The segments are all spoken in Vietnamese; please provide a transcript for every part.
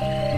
Yeah.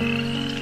Música